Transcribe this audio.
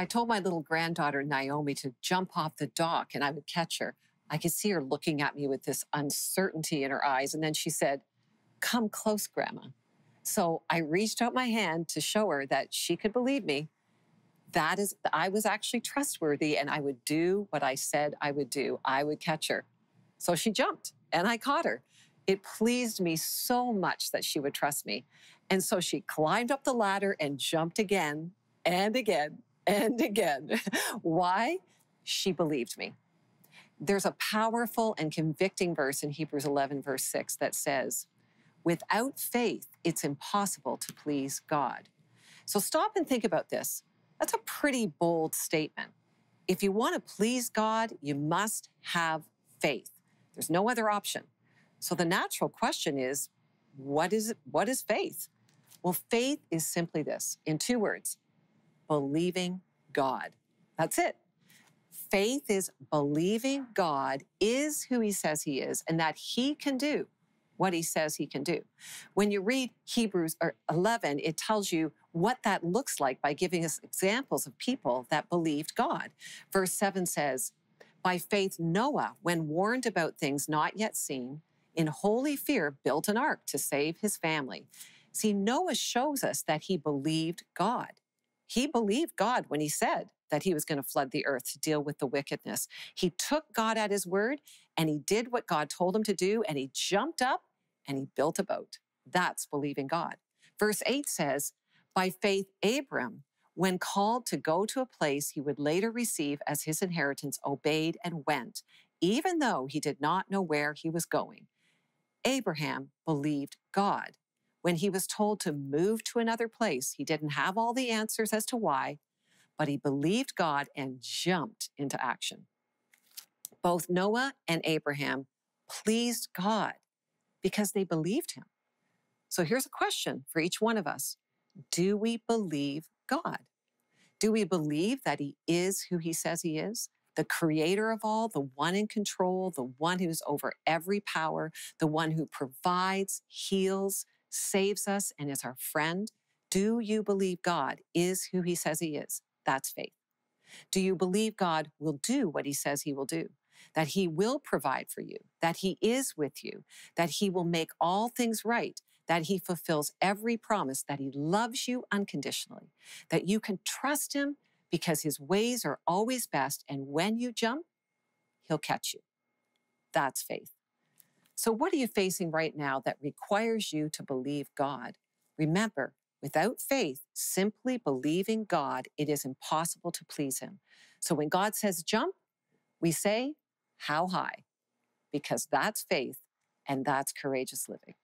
I told my little granddaughter, Naomi, to jump off the dock and I would catch her. I could see her looking at me with this uncertainty in her eyes. And then she said, Come close, Grandma. So I reached out my hand to show her that she could believe me. That is, I was actually trustworthy and I would do what I said I would do. I would catch her. So she jumped and I caught her. It pleased me so much that she would trust me. And so she climbed up the ladder and jumped again and again and again. Why? She believed me. There's a powerful and convicting verse in Hebrews 11, verse 6 that says, Without faith, it's impossible to please God. So stop and think about this. That's a pretty bold statement. If you want to please God, you must have faith. There's no other option. So the natural question is, what is what is faith? Well, faith is simply this, in two words, believing God. That's it. Faith is believing God is who he says he is and that he can do what he says he can do. When you read Hebrews er, 11, it tells you what that looks like by giving us examples of people that believed God. Verse 7 says, By faith, Noah, when warned about things not yet seen, in holy fear built an ark to save his family. See, Noah shows us that he believed God. He believed God when he said that he was going to flood the earth to deal with the wickedness. He took God at his word and he did what God told him to do and he jumped up and he built a boat. That's believing God. Verse 8 says, By faith, Abram, when called to go to a place he would later receive as his inheritance, obeyed and went, even though he did not know where he was going. Abraham believed God. When he was told to move to another place, he didn't have all the answers as to why, but he believed God and jumped into action. Both Noah and Abraham pleased God because they believed him. So here's a question for each one of us Do we believe God? Do we believe that he is who he says he is? The creator of all, the one in control, the one who's over every power, the one who provides, heals, saves us, and is our friend. Do you believe God is who he says he is? That's faith. Do you believe God will do what he says he will do? that He will provide for you, that He is with you, that He will make all things right, that He fulfills every promise, that He loves you unconditionally, that you can trust Him because His ways are always best. And when you jump, He'll catch you. That's faith. So, what are you facing right now that requires you to believe God? Remember, without faith, simply believing God, it is impossible to please Him. So, when God says jump, we say, how high? Because that's faith and that's courageous living.